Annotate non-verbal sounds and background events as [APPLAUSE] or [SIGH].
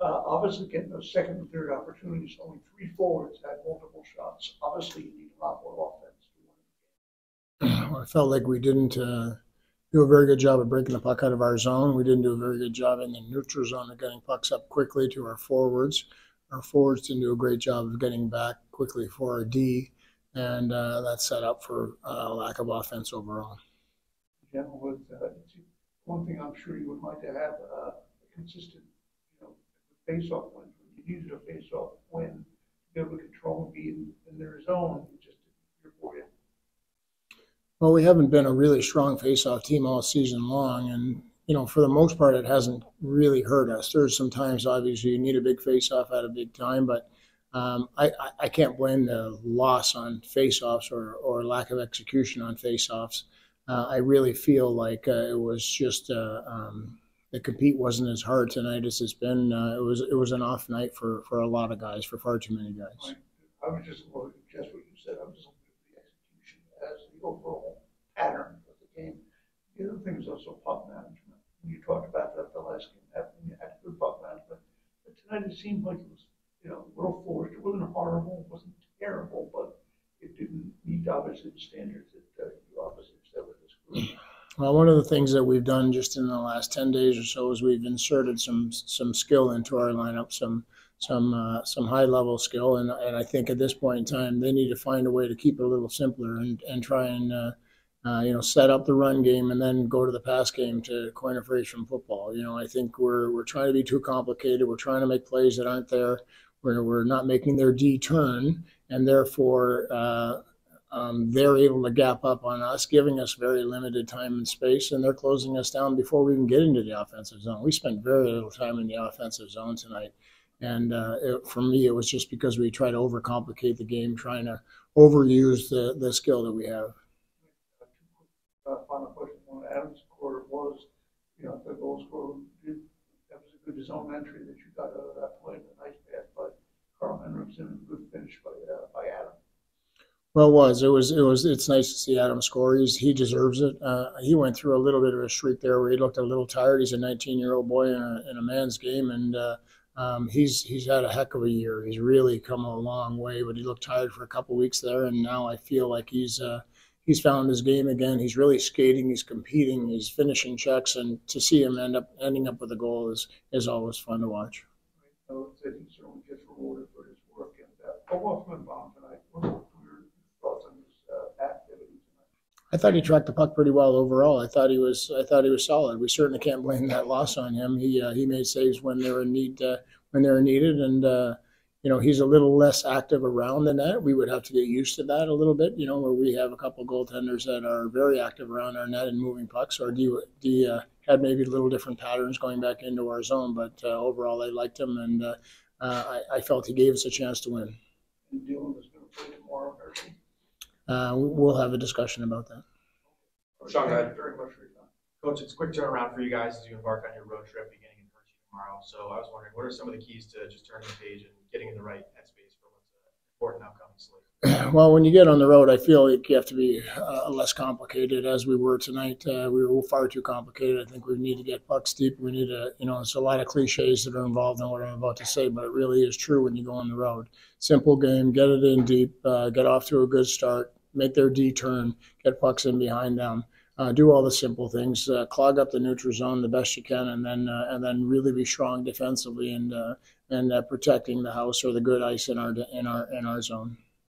Uh, obviously getting those second and third opportunities, only three forwards had multiple shots. Obviously, you need a lot more offense to win. I felt like we didn't uh, do a very good job of breaking the puck out of our zone. We didn't do a very good job in the neutral zone of getting pucks up quickly to our forwards. Our forwards didn't do a great job of getting back quickly for our D, and uh, that set up for uh, lack of offense overall. General, with, uh, one thing I'm sure you would like to have, uh, a consistent, face-off. When you needed a face-off to be able to control and be in, in their zone, just you. Well, we haven't been a really strong face-off team all season long, and you know, for the most part, it hasn't really hurt us. There's some times, obviously, you need a big face-off at a big time, but um, I, I, I can't blame the loss on face-offs or, or lack of execution on face-offs. Uh, I really feel like uh, it was just uh, um, the compete wasn't as hard tonight as it's been. Uh, it was it was an off night for, for a lot of guys, for far too many guys. I was just looking, just what you said, I was just looking at the execution as the overall pattern of the game. The other thing is also puck management. You talked about that the last game, having you had good puck management. But tonight it seemed like it was, you know, a little forced. It wasn't horrible, it wasn't terrible, but it didn't meet the standards that uh, you obviously set with this group. Well, one of the things that we've done just in the last ten days or so is we've inserted some some skill into our lineup, some some uh, some high level skill, and and I think at this point in time they need to find a way to keep it a little simpler and and try and uh, uh, you know set up the run game and then go to the pass game to coin a phrase from football. You know, I think we're we're trying to be too complicated. We're trying to make plays that aren't there. Where we're not making their D turn, and therefore uh, um, they're able to gap up on us, giving us very limited time and space, and they're closing us down before we can get into the offensive zone. We spent very little time in the offensive zone tonight, and uh, it, for me, it was just because we try to overcomplicate the game, trying to overuse the, the skill that we have. Uh, final question, on Adams' score was, you know, the goal scorer, did, that was a good zone entry that you got out of that play, a nice pass by Karl Henriksson, and good finish by, uh, by Adam. Well, it was. It was. It was. It's nice to see Adam score. He's, he deserves it. Uh, he went through a little bit of a streak there where he looked a little tired. He's a 19 year old boy in a, in a man's game, and uh, um, he's he's had a heck of a year. He's really come a long way, but he looked tired for a couple weeks there, and now I feel like he's uh, he's found his game again. He's really skating. He's competing. He's finishing checks, and to see him end up ending up with a goal is is always fun to watch. So that he certainly gets rewarded for his work, and, uh, overall from Bob tonight, what were your thoughts on his, uh, activity tonight? I thought he tracked the puck pretty well overall. I thought he was. I thought he was solid. We certainly can't blame that loss on him. He uh, he made saves when they were need uh, when they were needed, and uh, you know he's a little less active around the net. We would have to get used to that a little bit. You know, where we have a couple goaltenders that are very active around our net and moving pucks, or do do uh, had maybe a little different patterns going back into our zone. But uh, overall, I liked him, and uh, I, I felt he gave us a chance to win. And Dylan is gonna play tomorrow, Thursday. Uh, we'll have a discussion about that. Sean, go Thank ahead. you very much for your time. Coach, it's a quick turnaround for you guys as you embark on your road trip beginning in Hershey tomorrow. So I was wondering, what are some of the keys to just turning the page and getting in the right headspace for what's an important upcoming slate? [CLEARS THROAT] Well, when you get on the road, I feel like you have to be uh, less complicated as we were tonight. Uh, we were far too complicated. I think we need to get bucks deep. We need to, you know, it's a lot of cliches that are involved in what I'm about to say, but it really is true when you go on the road. Simple game, get it in deep, uh, get off to a good start, make their D turn, get pucks in behind them. Uh, do all the simple things, uh, clog up the neutral zone the best you can, and then uh, and then really be strong defensively and uh, and uh, protecting the house or the good ice in our in our in our zone.